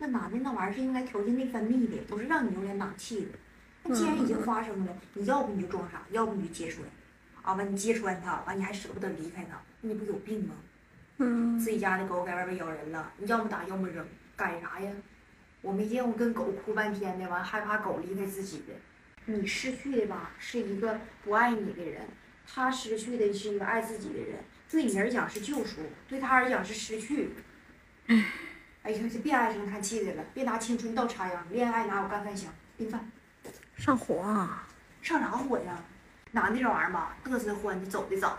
那男的那玩意儿是应该调节内分泌的，不是让你有点打气的。那既然已经发生了，你要不你就装傻，要不你就揭穿，啊完你揭穿他，完你还舍不得离开他，那你不有病吗？嗯，自己家的狗在外边咬人了，你要么打要么扔，干啥呀？我没见过跟狗哭半天的，完害怕狗离开自己的。你失去的吧是一个不爱你的人，他失去的是一个爱自己的人。对你而讲是救赎，对他而讲是失去。哎呀，就别唉声叹气的了，别拿青春倒插秧，恋爱哪有干饭香？拎饭上火啊！上啥火呀？男的这玩意儿吧，嘚瑟欢的，走的早，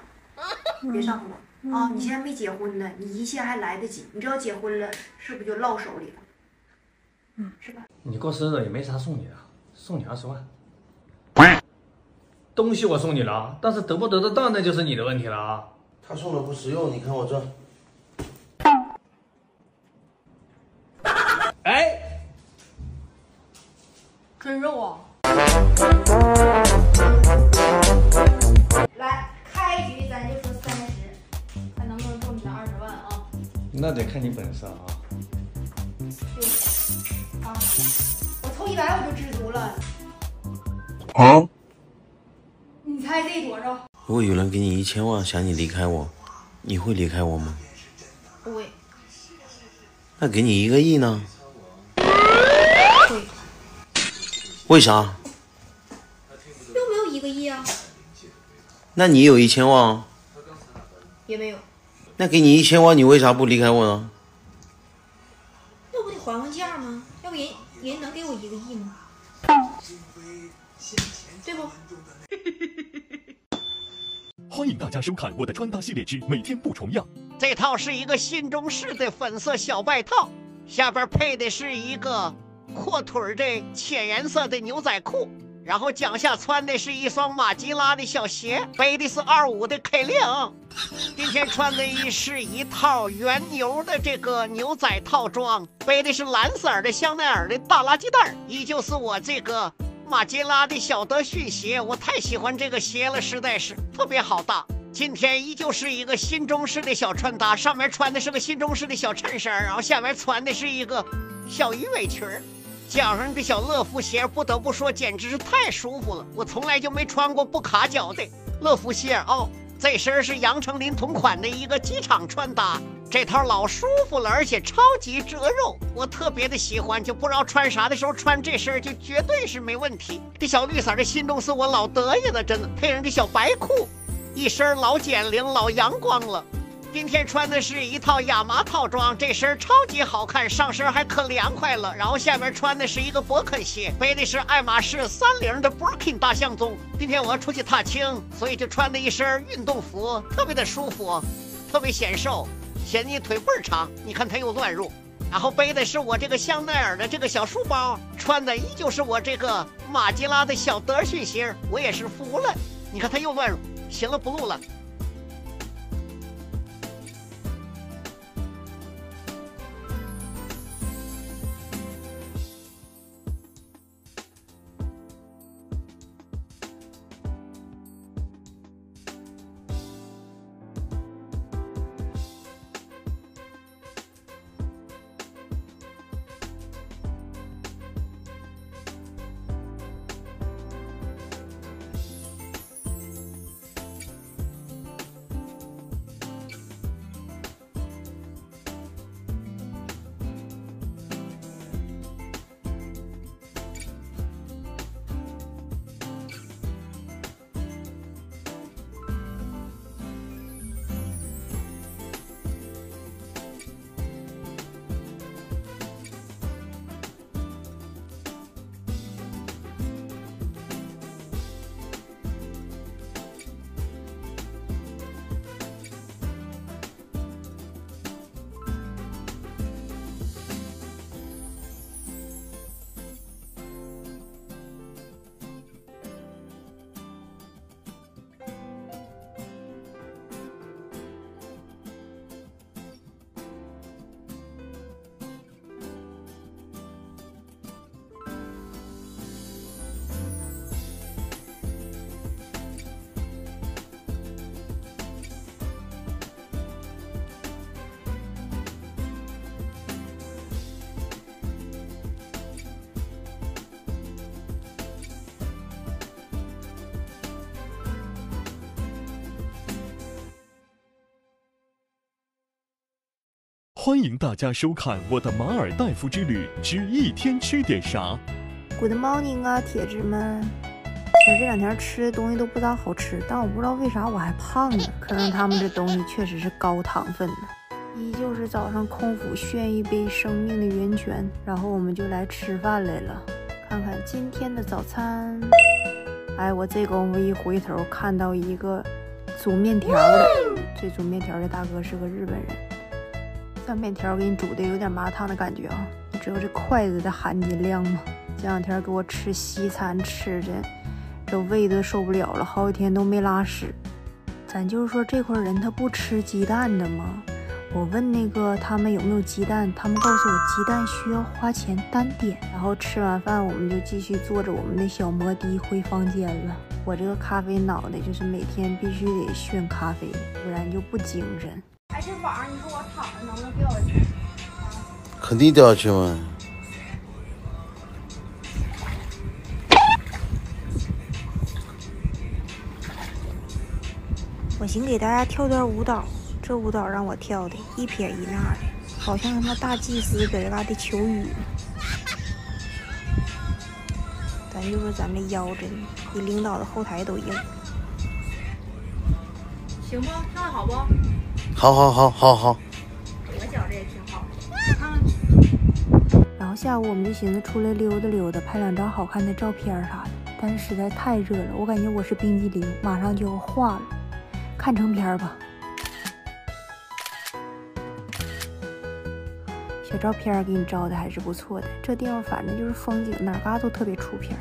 别上火啊！你现在没结婚呢，你一切还来得及。你这要结婚了，是不是就落手里了？嗯，是吧？你过生日也没啥送你的，送你二十万。东西我送你了啊，但是得不得得到那就是你的问题了啊。他送的不实用，你看我这。看你本事啊。啊，我凑一百我就知足了。啊！你猜这多少？如果有人给你一千万，想你离开我，你会离开我吗？不会，那给你一个亿呢？会，为啥？又没有一个亿啊，那你有一千万，也没有，那给你一千万，你为啥不离开我呢？那不得还还价吗？要不人人能给我一个亿吗？对不？欢迎大家收看我的穿搭系列之每天不重样。这套是一个新中式的粉色小外套，下边配的是一个阔腿儿的浅颜色的牛仔裤，然后脚下穿的是一双马吉拉的小鞋，背的是二五的 K 零。今天穿的是一套原牛的这个牛仔套装，背的是蓝色的香奈儿的大垃圾袋儿，依旧是我这个马吉拉的小德训鞋，我太喜欢这个鞋了，实在是特别好搭。今天依旧是一个新中式的小穿搭，上面穿的是个新中式的小衬衫，然后下面穿的是一个小鱼尾裙儿，脚上的小乐福鞋，不得不说简直是太舒服了。我从来就没穿过不卡脚的乐福鞋哦。这身是杨丞琳同款的一个机场穿搭，这套老舒服了，而且超级遮肉，我特别的喜欢，就不知道穿啥的时候穿这身就绝对是没问题。这小绿色的新中是我老得意了，真的，配上这小白裤。一身老减龄、老阳光了。今天穿的是一套亚麻套装，这身超级好看，上身还可凉快了。然后下面穿的是一个勃肯鞋，背的是爱马仕三零的 Birkin 大象棕。今天我要出去踏青，所以就穿的一身运动服，特别的舒服，特别显瘦，显你腿倍儿长。你看它又乱入。然后背的是我这个香奈儿的这个小书包，穿的依旧是我这个马吉拉的小德训鞋，我也是服了。你看它又乱入。行了，不录了。欢迎大家收看我的马尔代夫之旅之一天吃点啥。Good morning 啊，铁子们！其实这两天吃的东西都不咋好吃，但我不知道为啥我还胖呢。可能他们这东西确实是高糖分的。依旧是早上空腹炫一杯生命的源泉，然后我们就来吃饭来了。看看今天的早餐。哎，我这功夫一回头看到一个煮面条的，这煮面条的大哥是个日本人。这面条给你煮的有点麻辣烫的感觉啊！你知道这筷子的含金量吗？这两天给我吃西餐吃的，这胃都受不了了，好几天都没拉屎。咱就是说这块人他不吃鸡蛋的吗？我问那个他们有没有鸡蛋，他们告诉我鸡蛋需要花钱单点。然后吃完饭我们就继续坐着我们的小摩的回房间了。我这个咖啡脑袋就是每天必须得炫咖啡，不然就不精神。哎，这晚上你说我？肯定掉下去嘛。我寻给大家跳段舞蹈，这舞蹈让我跳的一撇一捺的，好像他妈大祭司搁这嘎达求雨。咱就说咱这腰真比领导的后台都硬。行不？跳的好不？好好好好好，然后下午我们就寻思出来溜达溜达，拍两张好看的照片啥的。但是实在太热了，我感觉我是冰激凌，马上就要化了。看成片吧。小照片给你照的还是不错的，这地方反正就是风景，哪嘎都特别出片。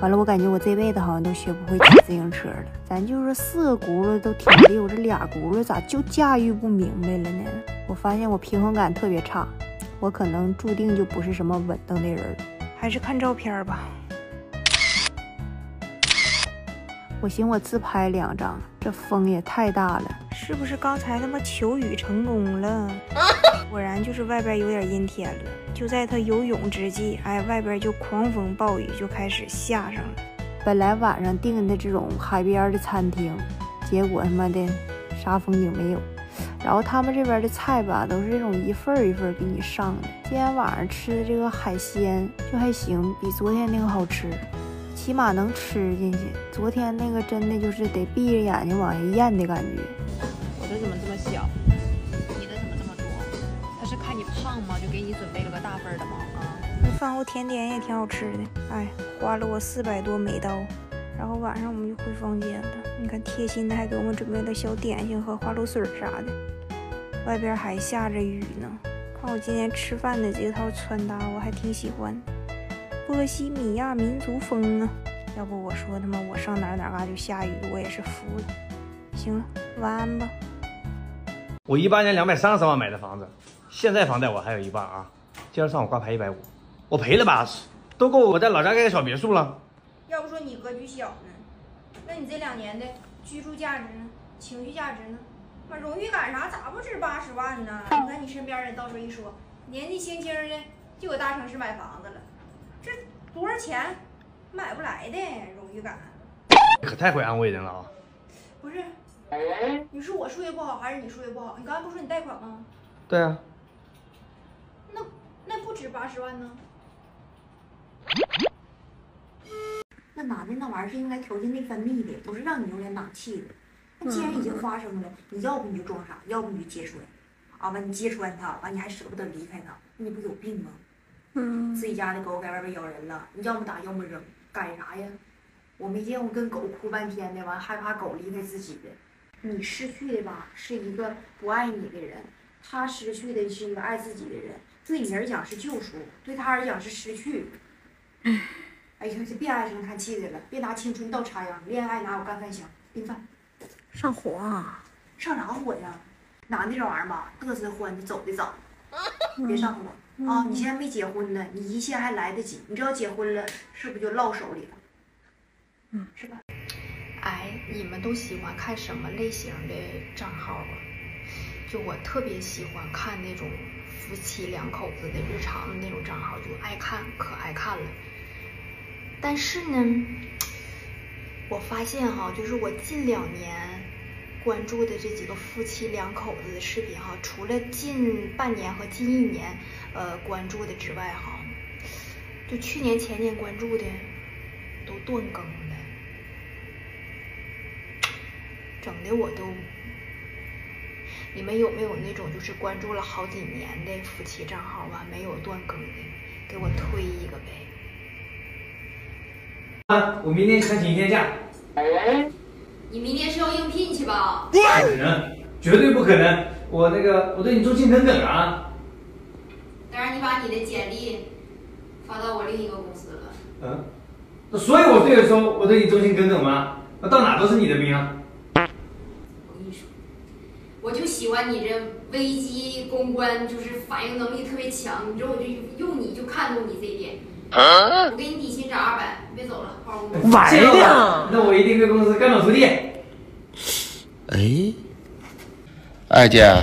完了，我感觉我这辈子好像都学不会骑自行车了。咱就说四个轱辘都挺溜，这俩轱辘咋就驾驭不明白了呢？我发现我平衡感特别差，我可能注定就不是什么稳当的人儿。还是看照片儿吧。我寻我自拍两张，这风也太大了，是不是刚才他妈求雨成功了？果然就是外边有点阴天了。就在他游泳之际，哎，外边就狂风暴雨就开始下上了。本来晚上订的这种海边的餐厅，结果他妈的啥风景没有。然后他们这边的菜吧，都是这种一份儿一份儿给你上的。今天晚上吃的这个海鲜就还行，比昨天那个好吃。起码能吃进去。昨天那个真的就是得闭着眼睛往下咽的感觉。我这怎么这么小？你的怎么这么多？他是看你胖吗？就给你准备了个大份的吗？啊？那饭后甜点也挺好吃的，哎，花了我四百多美刀。然后晚上我们就回房间了。你看，贴心的还给我们准备了小点心和花露水啥的。外边还下着雨呢。看我今天吃饭的这套穿搭，我还挺喜欢。波西米亚民族风啊！要不我说他妈我上哪哪嘎就下雨，我也是服了。行了，晚安吧。我一八年两百三十万买的房子，现在房贷我还有一半啊，今儿上午挂牌一百五，我赔了八十，都够我在老家盖个小别墅了。要不说你格局小呢，那你这两年的居住价值呢？情绪价值呢？妈荣誉感啥咋不值八十万呢？你看你身边人到时候一说，年纪轻轻的就搁大城市买房子了，这多少钱买不来的荣誉感？可太会安慰人了啊！不是，你是我数学不好还是你数学不好？你刚才不说你贷款吗？对啊，那那不值八十万呢？那男的那玩意儿是应该调节内分泌的，不是让你用来打气的。那既然已经发生了，你要不你就装傻，要不你就揭穿，啊完你揭穿他，完你还舍不得离开他，那你不有病吗？嗯，自己家的狗在外边咬人了，你要么打要么扔，干啥呀？我没见过跟狗哭半天的，完害怕狗离开自己的。你失去的吧是一个不爱你的人，他失去的是一个爱自己的人。对你而讲是救赎，对他而讲是失去。哎呀，这别唉声叹气的了，别拿青春倒插秧，恋爱拿我干饭香。订饭，上火啊！上啥火呀？男的这玩意儿吧，嘚瑟欢的走的早，别上火啊！你现在没结婚呢，你一切还来得及。你这要结婚了，是不是就落手里了？嗯，是吧？哎，你们都喜欢看什么类型的账号啊？就我特别喜欢看那种夫妻两口子的日常的那种账号，就爱看，可爱看了。但是呢，我发现哈，就是我近两年关注的这几个夫妻两口子的视频哈，除了近半年和近一年呃关注的之外哈，就去年前年关注的都断更了，整的我都。你们有没有那种就是关注了好几年的夫妻账号啊没有断更的，给我推一个呗？啊，我明天想请一天假。你明天是要应聘去吧？不可能，绝对不可能！我那个，我对你忠心耿耿啊。当然，你把你的简历发到我另一个公司了。嗯，那所以我对你说，我对你忠心耿耿吗？那到哪都是你的兵啊。我跟你说，我就喜欢你这危机公关，就是反应能力特别强。你知道，我就用你就看中你这一点。我给你底薪涨二百，别走了，好好工作。完了，那我一定跟公司干到徒弟。哎，哎姐，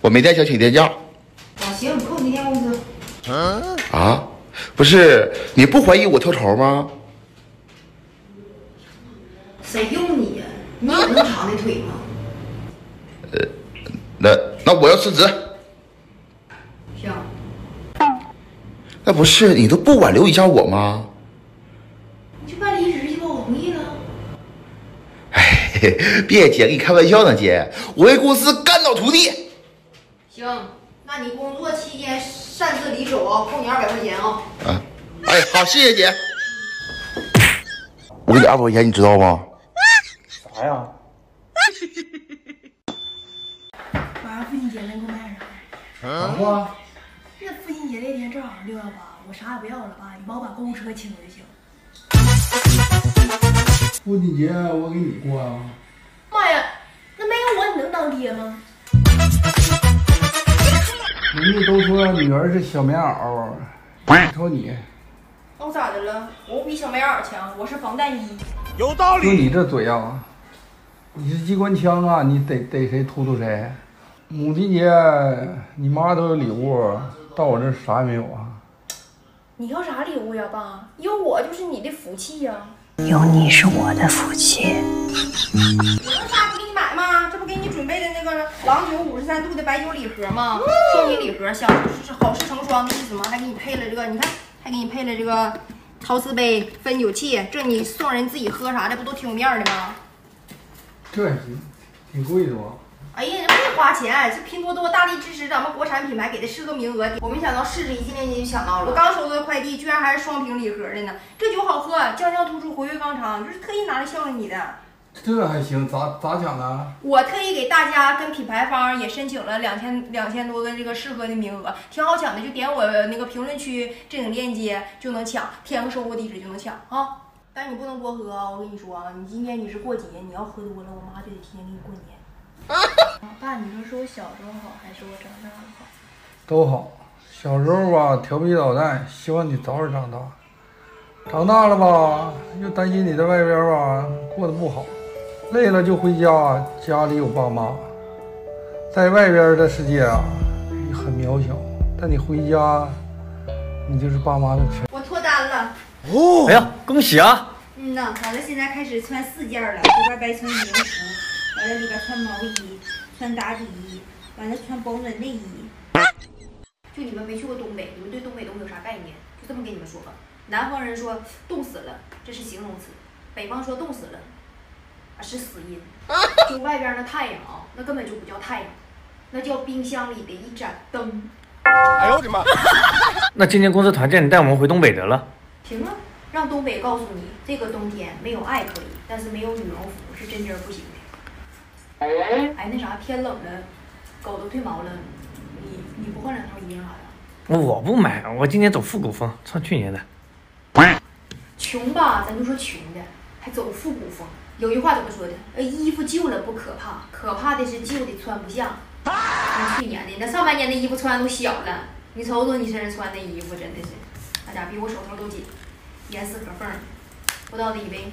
我明天想请天假。啊，行，扣你一天工资。啊？不是，你不怀疑我跳槽吗？谁用你呀？你有那么长的腿吗？呃那那我要辞职。行。那不是你都不挽留一下我吗？你就办离职去吧，我同意了。哎，别姐，跟你开玩笑呢，姐，我为公司干倒徒弟。行，那你工作期间擅自离手啊，扣你二百块钱啊。啊，哎，好，谢谢姐。我给你二百块钱，你知道吗？啥呀？晚上父亲节能给我买啥？啥话？那父亲节那天正好六幺八，我啥也不要了吧？你帮我把购物车清了就行。父亲节我给你过啊。妈呀，那没有我你能当爹吗？人家都说女儿是小棉袄，你瞅你，那我咋的了？我不比小棉袄强，我是防弹衣。有道理就你这嘴啊，你是机关枪啊，你逮逮谁突突谁。母亲节你妈都有礼物，到我这啥也没有啊。你要啥礼物呀，爸？有我就是你的福气呀。有你是我的福气。我能啥不给你买吗？这不给你准备的那个郎酒五十三度的白酒礼盒吗？送你礼盒，想是好事成双的意思吗？还给你配了这个，你看，还给你配了这个陶瓷杯、分酒器，这你送人自己喝啥的不都挺有面儿的吗？这还行，挺贵的吧？哎呀，没花钱，这拼多多大力支持咱们国产品牌，给的是个名额。我没想到市值一进链接就抢到了。我刚收到快递，居然还是双瓶礼盒的呢。这酒好喝，酱香突出，活跃肛肠，就是特意拿来孝敬你的。这还行，咋咋抢的？我特意给大家跟品牌方也申请了两千两千多个这个适合的名额，挺好抢的，就点我那个评论区置顶链接就能抢，填个收货地址就能抢啊。但你不能多喝啊，我跟你说啊，你今天你是过节，你要喝多了，我妈就得提前给你过年。爸，你说是我小时候好，还是我长大了好？都好。小时候吧，调皮捣蛋，希望你早点长大。长大了吧，又担心你在外边吧过得不好，累了就回家，家里有爸妈。在外边的世界啊，很渺小，但你回家，你就是爸妈的全。我脱单了。哦，哎呀，恭喜啊！嗯呐，完了，现在开始穿四件了，这边白村民服，完了里边穿毛衣，穿打底衣，完了穿保暖内衣。就你们没去过东北，你们对东北都没有啥概念。就这么跟你们说吧，南方人说冻死了，这是形容词；北方说冻死了，啊是死因。就外边那太阳啊，那根本就不叫太阳，那叫冰箱里的一盏灯。哎呦我的妈！那今年公司团建，你带我们回东北得了。行啊，让东北告诉你，这个冬天没有爱可以，但是没有羽绒服是真真不行的。哎，那啥，天冷了，狗都褪毛了，你你不换两套衣裳啥的？我不买，我今年走复古风，穿去年的。穷吧，咱就说穷的，还走复古风。有句话怎么说的？呃，衣服旧了不可怕，可怕的是旧的穿不下。穿去年的，那上半年的衣服穿都小了，你瞅瞅你身上穿的衣服，真的是，那家比我手头都紧，严丝合缝，不知道的以为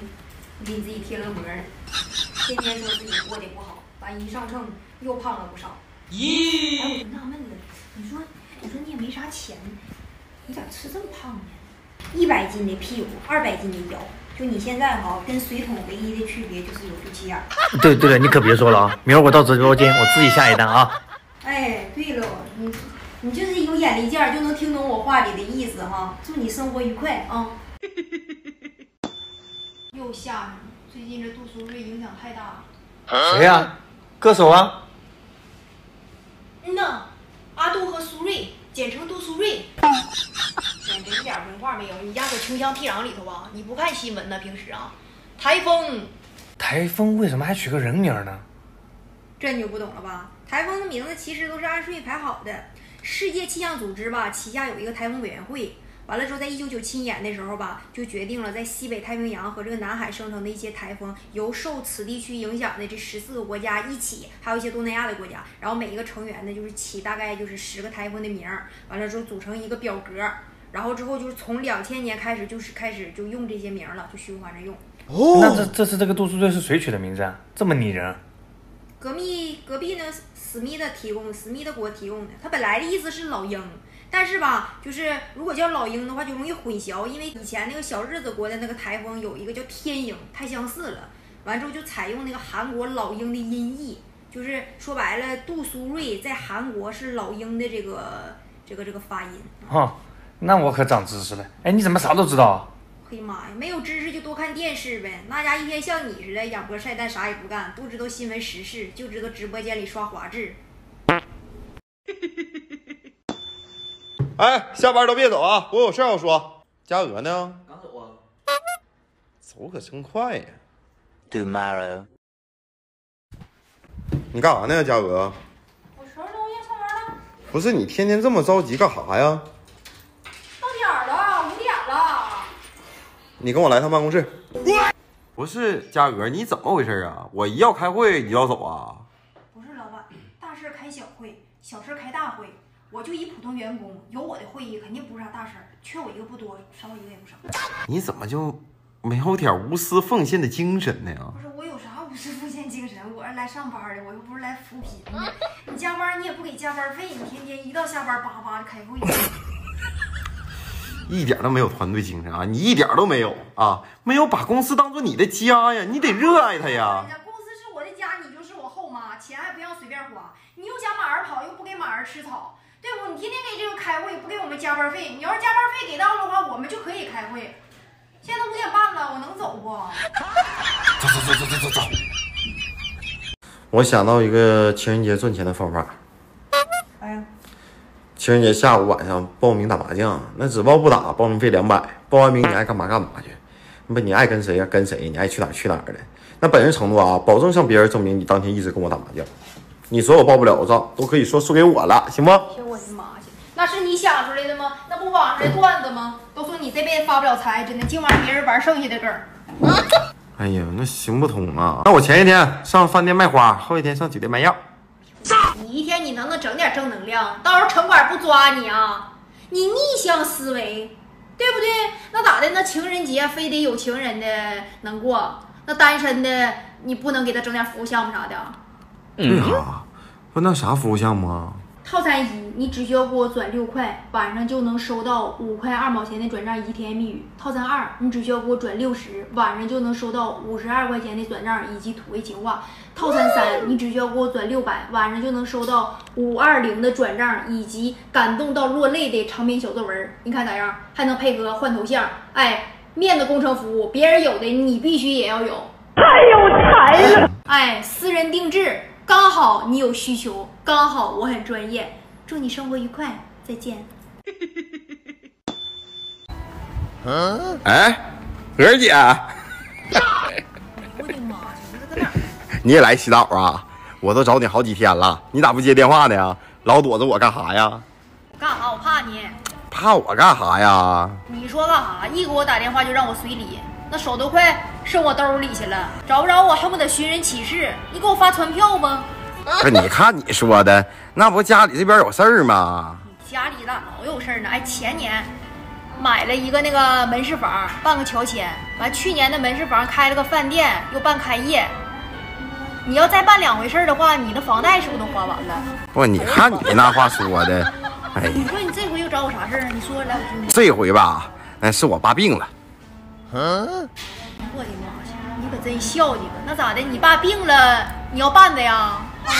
你给你自己贴了个膜呢。天天说自己过得不好，完一上秤又胖了不少。咦？哎，我就纳闷了，你说，你说你也没啥钱，你咋吃这么胖呢？一百斤的屁股，二百斤的腰，就你现在哈，跟水桶唯一的区别就是有肚脐眼儿。对对了，你可别说了啊！明儿我到直播间，我自己下一单啊。哎，对了，你你就是有眼力见儿，就能听懂我话里的意思哈。祝你生活愉快啊！又下上了，最近这杜苏芮影响太大了。谁呀、歌手啊？嗯呐，阿杜和苏芮，简称杜苏芮。简直一点文化没有，你家搁穷乡僻壤里头啊！你不看新闻呢？平时啊，台风，台风为什么还取个人名呢？这你就不懂了吧？台风的名字其实都是按顺序排好的。世界气象组织吧，旗下有一个台风委员会。完了之后，在一九九七年的时候吧，就决定了在西北太平洋和这个南海生成的一些台风，由受此地区影响的这十四个国家一起，还有一些东南亚的国家，然后每一个成员呢，就是起大概就是十个台风的名儿，完了之后组成一个表格，然后之后就是从两千年开始就是开始就用这些名儿了，就循环着用。那这这次这个杜苏芮是谁取的名字啊？这么拟人？隔壁隔壁呢，史密的提供，史密的给我提供的。它本来的意思是老鹰，但是吧，就是如果叫老鹰的话，就容易混淆，因为以前那个小日子国的那个台风有一个叫天鹰，太相似了。完之后就采用那个韩国老鹰的音译，就是说白了，杜苏芮在韩国是老鹰的这个这个这个发音。哈、那我可长知识了。哎，你怎么啥都知道啊？嘿妈呀，没有知识就多看电视呗。那家一天像你似的仰脖晒蛋，啥也不干，不知道新闻时事，就知道直播间里刷滑质。哎，下班都别走啊，我有事要说。佳娥呢？刚走啊。走可真快呀！Tomorrow。你干啥呢，佳娥？我收拾东西上班了，不是你天天这么着急干啥呀？到点儿了，五点了。你跟我来趟办公室。不是佳娥，你怎么回事啊？我一要开会，你就要走啊？不是老板，大事开小会，小事开大会。我就一普通员工，有我的会议肯定不是啥大事儿，缺我一个不多，少我一个也不少。你怎么就没有点无私奉献的精神呢？不是我有啥无私奉献精神？我是来上班的，我又不是来扶贫的。你加班你也不给加班费，你天天一到下班叭叭的开会。一点都没有团队精神啊！你一点都没有啊！没有把公司当做你的家呀！你得热爱它呀！公司是我的家，你就是我后妈，钱还不让随便花。你又想马儿跑，又不给马儿吃草，你天天给这个开会，不给我们加班费。你要是加班费给到的话，我们就可以开会。现在五点半了，我能走不？走走走走走走走！我想到一个情人节赚钱的方法。哎呀？情人节下午晚上报名打麻将，那只报不打，报名费两百。报完名你爱干嘛干嘛去，不你爱跟谁呀跟谁，你爱去哪儿去哪儿的。那本人承诺啊，保证向别人证明你当天一直跟我打麻将。你所有报不了的账都可以说输给我了，行不？行，我的妈去！那是你想出来的吗？那不网上的段子吗？都说你这辈子发不了财，真的净玩别人玩剩下的梗儿。哎呀，那行不通啊！那我前一天上饭店卖花，后一天上酒店卖药。你一天你能不能整点正能量？到时候城管不抓你啊！你逆向思维，对不对？那咋的？那情人节非得有情人的能过，那单身的你不能给他整点服务项目啥的？对啊，不那啥服务项目啊？套餐一，你只需要给我转六块，晚上就能收到五块二毛钱的转账以及甜言蜜语。套餐二，你只需要给我转六十，晚上就能收到五十二块钱的转账以及土味情话。套餐三，你只需要给我转六百，晚上就能收到五二零的转账以及感动到落泪的长篇小作文。你看咋样？还能配合换头像，哎，面子工程服务，别人有的你必须也要有。太有才了！哎，私人定制。刚好你有需求，刚好我很专业，祝你生活愉快，再见。嗯，哎，娥姐，我的妈，你这搁哪？你也来洗澡啊？我都找你好几天了，你咋不接电话呢？老躲着我干啥呀？干啥？我怕你。怕我干啥呀？你说干啥？一给我打电话就让我随礼，那手都快伸我兜里去了，找不着我恨不得寻人启事。你给我发传票吧。不是，你看你说的，那不家里这边有事儿吗？家里咋老有事儿呢？哎，前年买了一个那个门市房，办个乔迁。完，去年的门市房开了个饭店，又办开业。你要再办两回事儿的话，你的房贷是不是都花完了？不，你看你那话说的，哎，你说你这回又找我啥事儿啊？你说来，我听听。这回吧，那是我爸病了。嗯，可真孝敬了。那咋的？你爸病了，你要办的呀？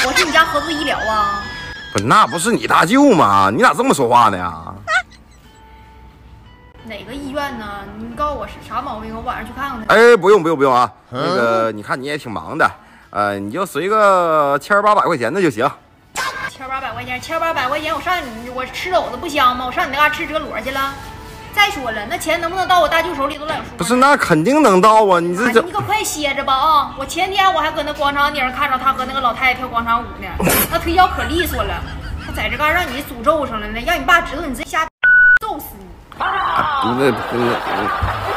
我是你家合作医疗啊？不，那不是你大舅吗？你咋这么说话呢呀？哪个医院呢？你告诉我是啥毛病，我晚上去看看他。哎，不用不用不用啊，那个你看你也挺忙的，呃，你就随个千八百块钱的就行。千八百块钱，千八百块钱，我上你我吃肘子不香吗？我上你那嘎吃折螺去了。再说了，那钱能不能到我大舅手里都两说。不是，那肯定能到啊！你这你可快歇着吧啊！我前天我还搁那广场顶上看着他和那个老太太跳广场舞呢，那腿脚可利索了。他在这嘎让你诅咒上了呢，让你爸知道你这瞎揍死你！那那。